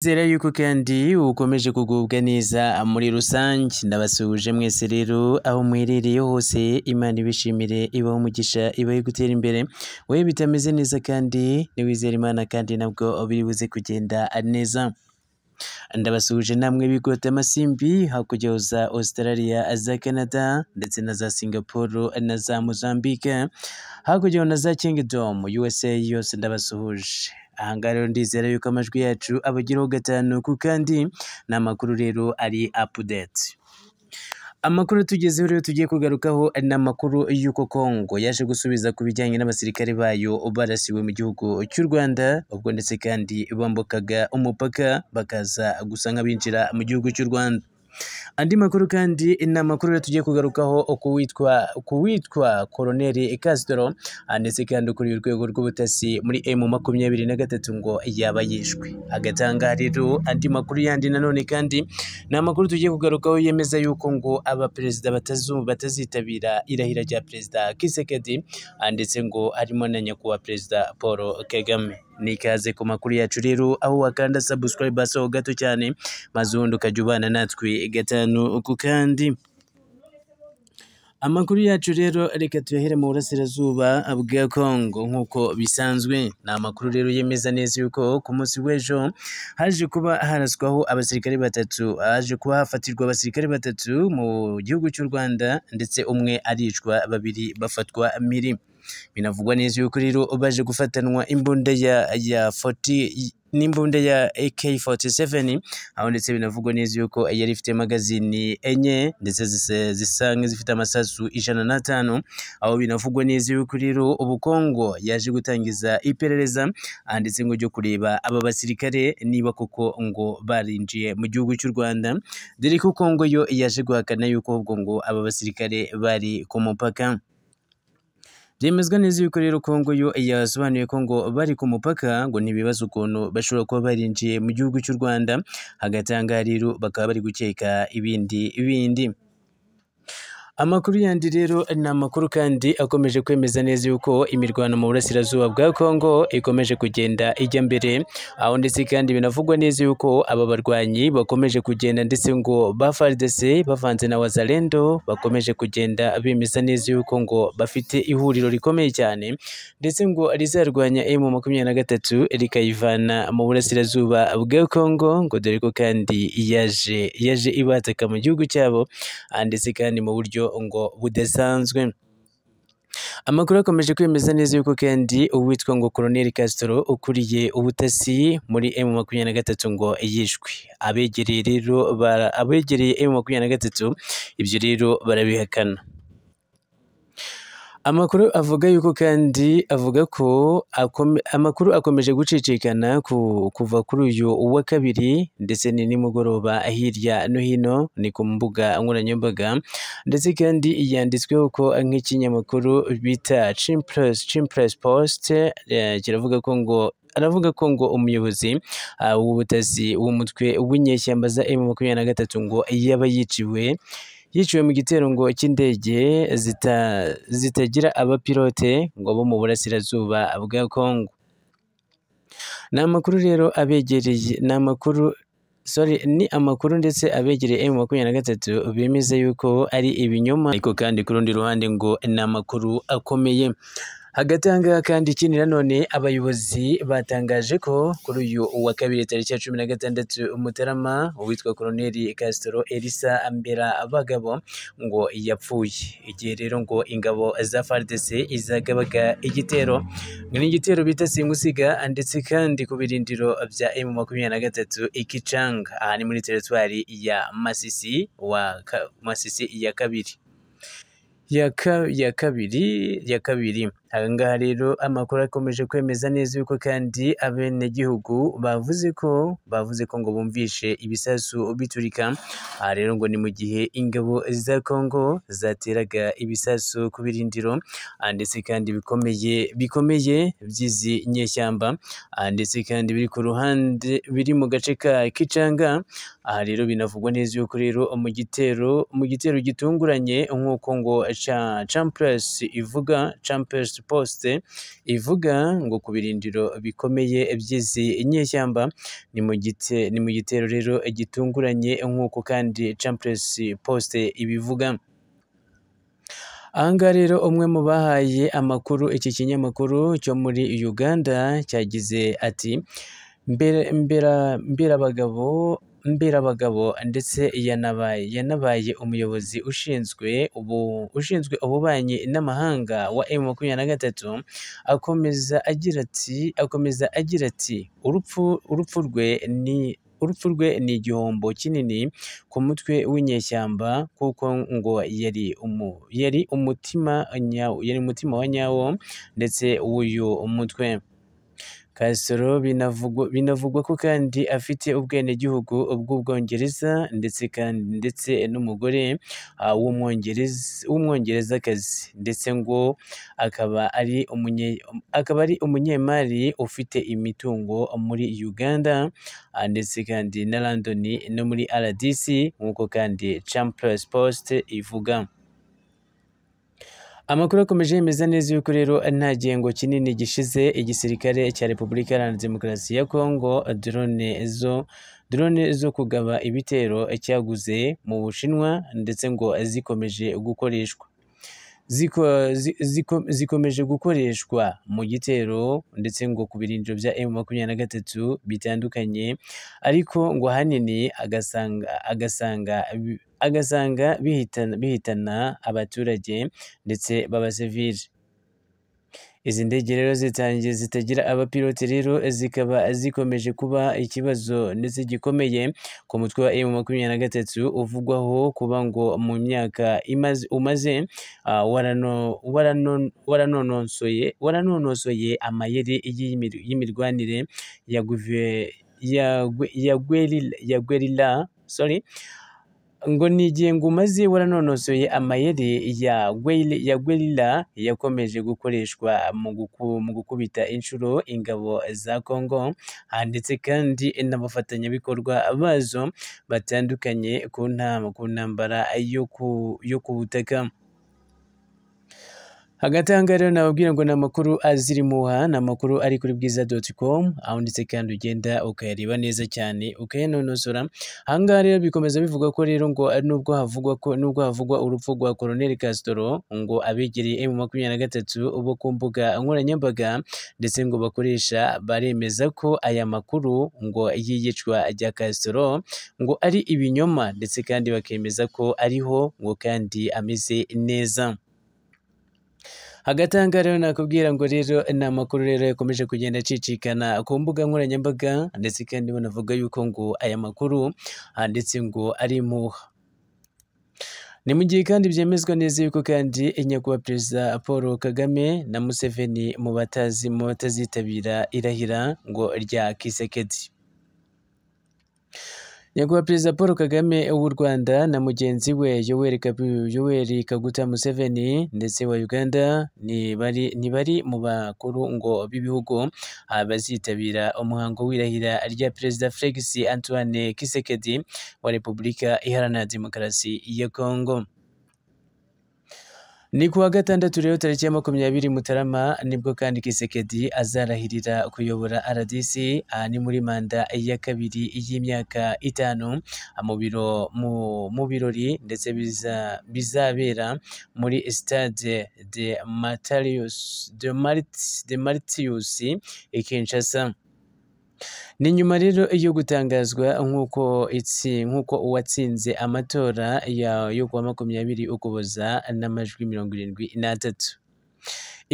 Nizera yuko kandi ukomeje kugubwa neza muri rusange. Ndabasuhuje mwese rero aho muherereye hose Imana ibishimire ibahe umugisha ibahe gutera imbere. Wowe bitameze neza kandi niwizera Imana kandi nabwo biri buze kugenda neza. Ndabasuhuje namwe bigota amasimbi hakurya za Australia za Canada ndetse na za Singapore na za Mozambique. Hakurya na za Kingdom USA yose ndabasuhuje. Ahangaha rero ndizera yuko amajwi yacu abageraho gatanu ku kandi ni amakuru rero ari update amakuru tugezeho rero tugiye kugarukaho ni amakuru y'uko Congo yaje gusubiza ku bijyanye n'abasirikare bayo barasiwe mu gihugu cy'u Rwanda ubwo ndetse kandi bambukaga umupaka bakaza gusa nk'abinjira mu gihugu cy'u Rwanda. Andi makuru kandi ni amakuru rero tugiye kugarukaho ku witwa ku witwa Colonel Castro ndetse kandi ukuriye urwego rw'ubutasi muri M makumyabiri na gatatu ngo yaba yishwe. Agatanga rero andi makuru yandi nanone kandi ni amakuru tugiye kugarukaho yemeza yuko ngo abaperezida batazitabira irahira rya perezida Kisekedi ndetse ngo harimo na nyakubahwa perezida Paul Kagame. Ni ikaze ku makuru yacu rero aho wakanda subscribe aho gato cyane maze ubundi ukajya ubana natwe gatanu ku kandi. Amakuru yacu rero reka tuyahere mu burasirazuba bwa Congo. Nk'uko bisanzwe ni amakuru rero yemeza neza yuko ku munsi w'ejo haje kuba haraswaho abasirikare batatu. Haje kuba hafatirwa abasirikare batatu mu gihugu cy'u Rwanda ndetse umwe aricwa babiri bafatwa miri. Binavugwa neza yuko rero baje gufatanwa imbunda ya ya 40 n'imbunda ya AK47 aho ndetse binavugwa neza yuko yari ifite magazini enye ndetse zisa nk'izifite amasasu ijana n'atanu aho binavugwa neza yuko rero ubukongo yaje gutangiza iperereza ndetse ngo ryo kureba aba basirikare niba koko ngo barinjiye mu gihugu cy'u Rwanda. Dore ko Kongo yo yaje guhakana yuko ahubwo ngo aba basirikare bari ku mupaka. Byemezwa neza yuko rero Kongo yo yasobanuye ko ngo bari ku mupaka ngo ntibibaza ukuntu bashobora kuba barinjiye mu gihugu cy'u Rwanda hagati aha bakaba bari gukeka ibindi bindi. Amakuru yandi rero ni amakuru kandi akomeje kwemeza neza yuko imirwano mu burasirazuba bwa Kongo ikomeje kugenda ijya mbere. Aho ndetse kandi binavugwa neza yuko aba barwanyi bakomeje kugenda ndetse ngo ba FARDC bavanze na Wazalendo bakomeje kugenda bemeza neza yuko ngo bafite ihuriro rikomeye cyane. Ndetse ngo rizarwanya M makumyabiri na gatatu rikayivana mu burasirazuba bwa Kongo ngo dore ko kandi yaje yaje ibataka mu gihugu cyabo. Ndetse kandi mu buryo ngo budasanzwe. Amakuru akomeje kwemeza neza yuko kandi uwitwa ngo Colonel Castro ukuriye ubutasi muri M makumyabiri na gatatu ngo yishwe. Abegereye rero abegereye M makumyabiri na gatatu ibyo rero barabihakana. Amakuru avuga yuko kandi avuga ko amakuru akomeje gucicikana kuva kuri uyu wa kabiri ndetse ni nimugoroba hirya no hino ni ku mbuga nkoranyambaga ndetse kandi yanditsweho ko nk'ikinyamakuru bita Chimpress Chimpress Post kiravuga ko ngo aravuga ko ngo umuyobozi w'ubutasi w'umutwe w'inyeshyamba za M makumyabiri na gatatu ngo yaba yiciwe yiciwe mu gitero ngo cy'indege zitagira abapilote ngo bo mu burasirazuba bwa Kongo ni amakuru rero abegereye ni amakuru sorry ni amakuru ndetse abegereye M makumyabiri na gatatu bemeza yuko ari ibinyoma ariko kandi ku rundi ruhande ngo ni amakuru akomeye. Hagati aha ngaha kandi ikindi nanone abayobozi batangaje ko kuri uyu wa kabiri tariki ya cumi na gatandatu Mutarama uwitwa Colonel Castro Elisa Ambera Bagabo ngo yapfuye. Igihe rero ngo ingabo za FARDC izagabaga igitero ni igitero bita simusiga ndetse kandi ku birindiro bya M makumyabiri na gatatu Ikicanga aha ni muri teritwari ya Masisi wa Masisi ya kabiri. Ya kabiri ya kabiri. Aha ngaha rero amakuru akomeje kwemeza neza yuko kandi abenegihugu bavuze ko bavuze ko ngo bumvishe ibisasu biturika. Aha rero ngo ni mu gihe ingabo za Kongo zateraga ibisasu ku birindiro. Ndetse kandi bikomeye bikomeye by'izi nyeshyamba. Ndetse kandi biri ku ruhande biri mu gace ka Kicanga aha rero binavugwa neza yuko rero mu gitero mu gitero gitunguranye nk'uko ngo Champress ivuga Champress Post ivuga ngo ku birindiro bikomeye by'izi nyeshyamba ni mu gitero rero gitunguranye nk'uko kandi Champress Post ibivuga. Ahangaha rero umwe mu bahaye amakuru iki kinyamakuru cyo muri Uganda cyagize ati mbere mbera mbirabagabo mbirabagabo ndetse yanabaye yanabaye umuyobozi ushinzwe ubu ushinzwe ububanyi n'amahanga wa M makumyabiri na gatatu akomeza agira ati akomeza agira ati urupfu urupfu rwe ni urupfu rwe ni igihombo kinini ku mutwe w'inyeshyamba kuko ngo yari umu yari umutima nyawo yari umutima wa nyawo ndetse w'uyu mutwe. Castro binavugwa ko kandi afite ubwenegihugu bw'Ubwongereza ndetse kandi ndetse n'umugore ah, w'umwongereza w'umwongerezakazi. Ndetse ngo akaba ari umunye akaba ari umunyemari ufite imitungo muri Uganda ah, ndetse kandi na London no muri RDC nk'uko kandi Champress Post ivuga. Amakuru akomeje yemeza neza yuko rero nta gihengo kinini gishize igisirikare cya Repubulika Iharanira Demokarasi ya Kongo drone zo drone zo kugaba ibitero cyaguze mu Bushinwa ndetse ngo zikomeje gukoreshwa. Zikomeje gukoreshwa mu gitero ndetse ngo ku birindiro bya M makumyabiri na gatatu bitandukanye ariko ngo ahanini agasanga agasanga agasanga bihitana abaturage ndetse b'abasivili izi ndege rero zitangiye zitagira abapilote rero zikaba zikomeje kuba ikibazo ndetse gikomeye ku mutwe wa M makumyabiri na gatatu uvugwaho kuba ngo mu myaka imaze umaze ah, warano- warano- waranononsoye waranonosoye amayeri y'imir- y'imirwanire ya guve- ya ya guerilla sorry ngo ni igihe ngo umaze waranonosoye amayeri ya guerilla yakomeje gukoreshwa mu guku- mu gukubita inshuro ingabo za Congo. Ah, ndetse kandi n'abafatanyabikorwa bazo batandukanye ku nta- ku ntambara yo ku butaka. Hagati aha ngaha rero nababwira ngo ni amakuru azira impuha ni amakuru ari kuri bwiza doti komu aho ndetse kandi ugenda ukayareba neza cyane ukayanonosora aha ngaha rero bikomeza bivuga ko rero ngo nubwo havugwa ko nubwo havugwa urupfu rwa Colonel Castro ngo abegereye M makumyabiri na gatatu bo ku mbuga nkoranyambaga ndetse ngo bakoresha baremeza ko aya makuru ngo y'iyicwa rya Castro ngo ari ibinyoma ndetse kandi bakemeza ko ariho ngo kandi ameze neza. Hagati aha ngaha rero nakubwira ngo rero ni amakuru rero yakomeje kugenda acicikana ku mbuga nkoranyambaga ndetse kandi banavuga yuko ngo aya makuru ndetse ngo ari impuha ni mu gihe kandi byemezwa neza yuko kandi nyakubahwa perezida Paul Kagame na Museveni mu batazi mu batazitabira irahira ngo rya Kisekedi. Nyakubahwa perezida Paul Kagame w'u Rwanda na mugenzi we Yoweri Kagu- Yoweri Kaguta Museveni ndetse wa Uganda ni bari mu bakuru ngo b'ibihugu. Ah, bazitabira umuhango w'irahira rya perezida Felix Antoine Kisekedi wa Repubulika Iharanira Demokarasi ya Kongo ni ku wa gatandatu rero tariki ya makumyabiri Mutarama ni bwo kandi Kisekedi azarahirira kuyobora RDC aha ni muri manda ya kabiri y'imyaka itanu. Mu biro mu, birori ndetse biza, bizabera muri stade de Martirius de Marit, de Martius i Kinshasa. Ni nyuma rero yo gutangazwa nk'uko itsi nk'uko uwatsinze amatora yo kuwa makumyabiri ukuboza n'amajwi mirongo irindwi n'atatu.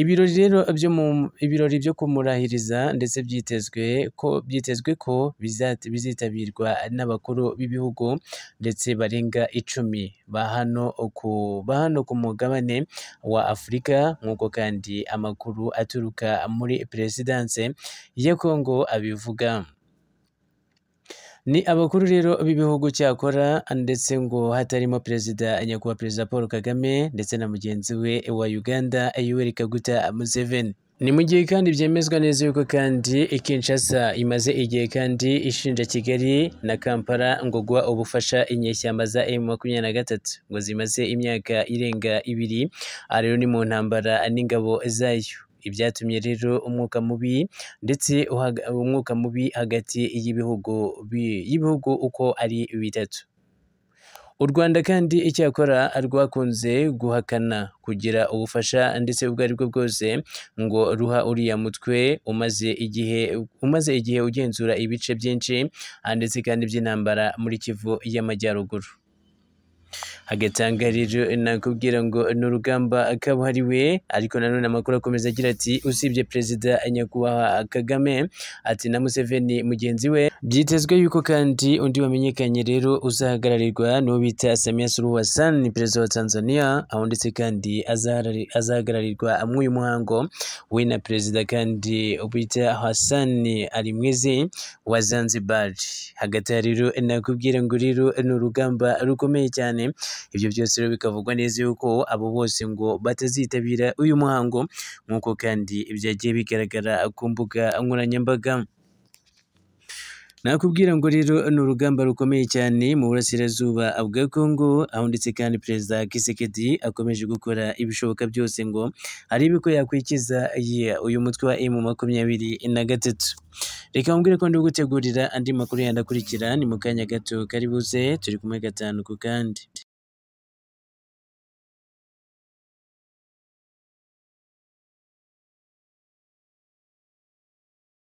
Ibirori rero byo mu ibirori byo kumurahiriza ndetse byitezwe ko byitezwe ko bizitabirwa n'abakuru b'ibihugu ndetse barenga icumi. Ba hano ku ba hano ku mugabane wa Afurika nk'uko kandi amakuru aturuka muri perezidanse ya Kongo abivuga. Ni abakuru rero b'ibihugu cyakora ndetse ngo hatarimo perezida nyakubahwa perezida Paul Kagame ndetse na mugenzi we wa Uganda Yoweri Kaguta Museveni. Ni mu gihe kandi byemezwa neza yuko kandi Kinshasa imaze igihe kandi ishinja Kigali na Kampala ngo guha ubufasha inyeshyamba za M makumyabiri na gatatu ngo zimaze imyaka irenga ibiri. Rero ni mu ntambara n'ingabo zayo. Ibyatumye rero umwuka mubi ndetse umwuka mubi hagati y'ibihugu y'ibihugu uko ari bitatu. U Rwanda kandi icyakora rwakunze guhakana kugira ubufasha ndetse ubwo ari bwo bwose ngo ruha uriya mutwe umaze igihe umaze igihe ugenzura ibice byinshi ndetse kandi by'intambara muri Kivu y'Amajyaruguru. Hagatanga rero nakubwira ngo ni urugamba kabuhariwe ariko nanone amakuru akomeza agira ati usibye perezida nyakubahwa Kagame ati na Museveni mugenzi we byitezwe yuko kandi undi wamenyekanye rero uzahagararirwa n'uwo bita Samia Suluhu ni perezida wa Tanzania aho ndetse kandi azahagararirwa muri uyu muhango we na perezida kandi bita Hassan Ali Mwezi wa Zanzibar. Hagati rero nakubwira ngo rero ni urugamba rukomeye cyane ibyo byose bikavugwa neza yuko abo bose ngo batazitabira uyu muhango nk'uko kandi byagiye bigaragara ku mbuga nkoranyambaga. Nakubwira ngo rero ni urugamba rukomeye cyane mu burasirazuba bwa Congo aho ndetse kandi perezida Kisekedi akomeje gukora ibishoboka byose ngo arebe ko yakwikiza uyu mutwe wa M makumyabiri na gatatu. Reka mbwire ko ndi gutegurira andi makuru yandakurikira ni mu kanya gato kari buze turi kumwe gatanu ku kandi.